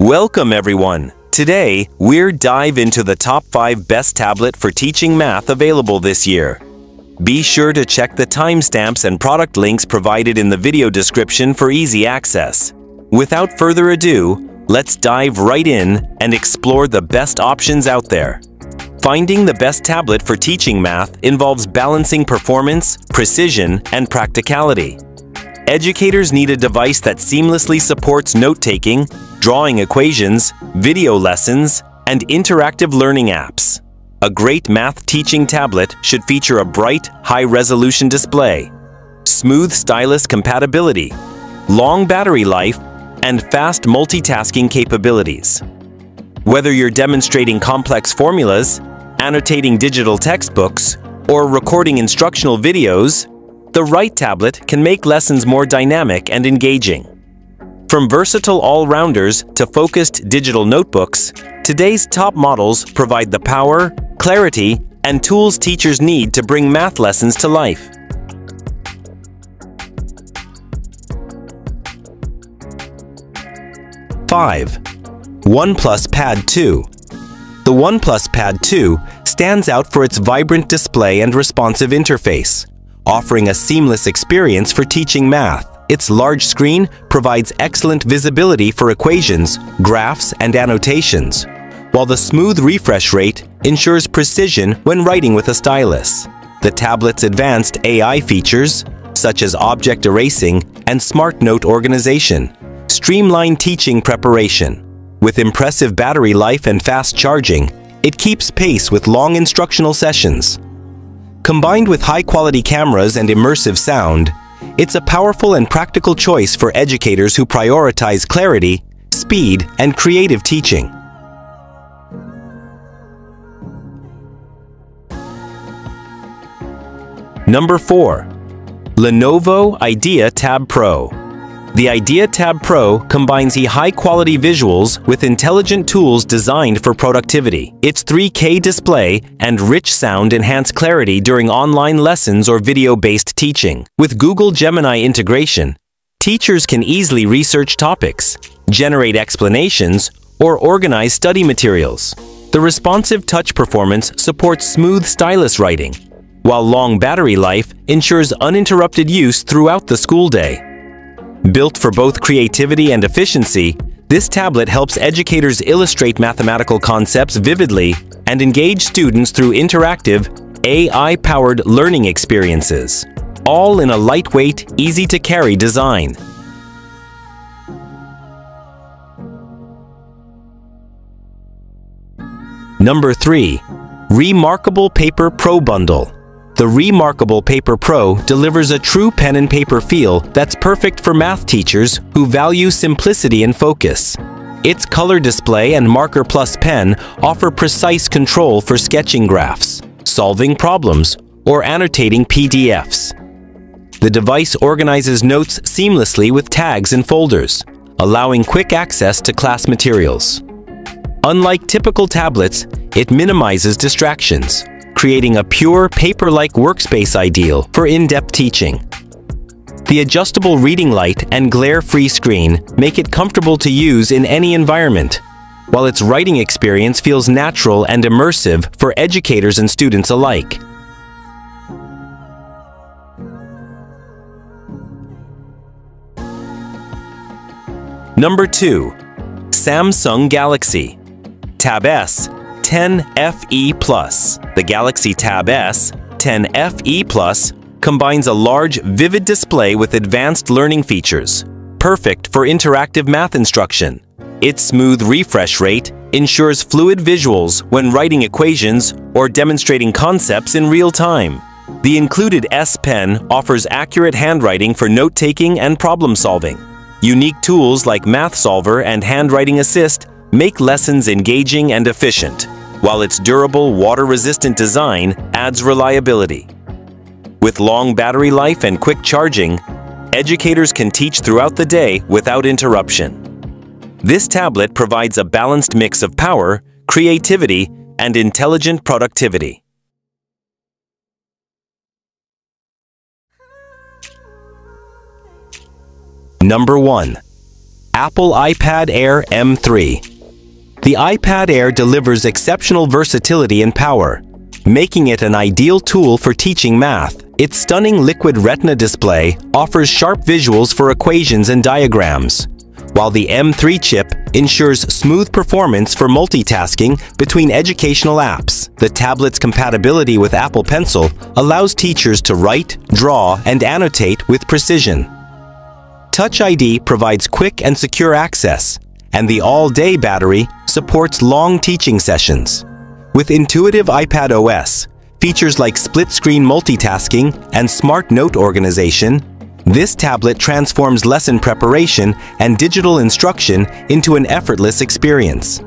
Welcome everyone! Today, we're dive into the top 5 best tablet for teaching math available this year. Be sure to check the timestamps and product links provided in the video description for easy access. Without further ado, let's dive right in and explore the best options out there. Finding the best tablet for teaching math involves balancing performance, precision, and practicality. Educators need a device that seamlessly supports note-taking, drawing equations, video lessons, and interactive learning apps. A great math teaching tablet should feature a bright, high-resolution display, smooth stylus compatibility, long battery life, and fast multitasking capabilities. Whether you're demonstrating complex formulas, annotating digital textbooks, or recording instructional videos, the right tablet can make lessons more dynamic and engaging. From versatile all-rounders to focused digital notebooks, today's top models provide the power, clarity, and tools teachers need to bring math lessons to life. Five, OnePlus Pad 2 the OnePlus Pad 2 stands out for its vibrant display and responsive interface, offering a seamless experience for teaching math. Its large screen provides excellent visibility for equations, graphs, and annotations, while the smooth refresh rate ensures precision when writing with a stylus. The tablet's advanced AI features, such as object erasing and smart note organization, streamline teaching preparation. With impressive battery life and fast charging, it keeps pace with long instructional sessions. Combined with high-quality cameras and immersive sound, it's a powerful and practical choice for educators who prioritize clarity, speed, and creative teaching. Number 4. Lenovo IDEA Tab Pro the IDEA Tab Pro combines high-quality visuals with intelligent tools designed for productivity. Its 3K display and rich sound enhance clarity during online lessons or video-based teaching. With Google Gemini integration, teachers can easily research topics, generate explanations, or organize study materials. The responsive touch performance supports smooth stylus writing, while long battery life ensures uninterrupted use throughout the school day. Built for both creativity and efficiency, this tablet helps educators illustrate mathematical concepts vividly and engage students through interactive, AI-powered learning experiences, all in a lightweight, easy-to-carry design. Number 3. Remarkable Paper Pro Bundle the Remarkable Paper Pro delivers a true pen and paper feel that's perfect for math teachers who value simplicity and focus. Its color display and Marker Plus pen offer precise control for sketching graphs, solving problems, or annotating PDFs. The device organizes notes seamlessly with tags and folders, allowing quick access to class materials. Unlike typical tablets, it minimizes distractions, creating a pure paper-like workspace ideal for in-depth teaching. The adjustable reading light and glare-free screen make it comfortable to use in any environment, while its writing experience feels natural and immersive for educators and students alike. Number 2. Samsung Galaxy Tab S 10 FE Plus. The Galaxy Tab S 10 FE Plus combines a large, vivid display with advanced learning features, perfect for interactive math instruction. Its smooth refresh rate ensures fluid visuals when writing equations or demonstrating concepts in real time. The included S Pen offers accurate handwriting for note-taking and problem-solving. Unique tools like Math Solver and Handwriting Assist make lessons engaging and efficient while its durable, water-resistant design adds reliability. With long battery life and quick charging, educators can teach throughout the day without interruption. This tablet provides a balanced mix of power, creativity, and intelligent productivity. Number 1. Apple iPad Air M3. The iPad Air delivers exceptional versatility and power, making it an ideal tool for teaching math. Its stunning liquid retina display offers sharp visuals for equations and diagrams, while the M3 chip ensures smooth performance for multitasking between educational apps. The tablet's compatibility with Apple Pencil allows teachers to write, draw, and annotate with precision. Touch ID provides quick and secure access, and the all-day battery supports long teaching sessions. With intuitive iPad OS, features like split-screen multitasking and smart note organization, this tablet transforms lesson preparation and digital instruction into an effortless experience.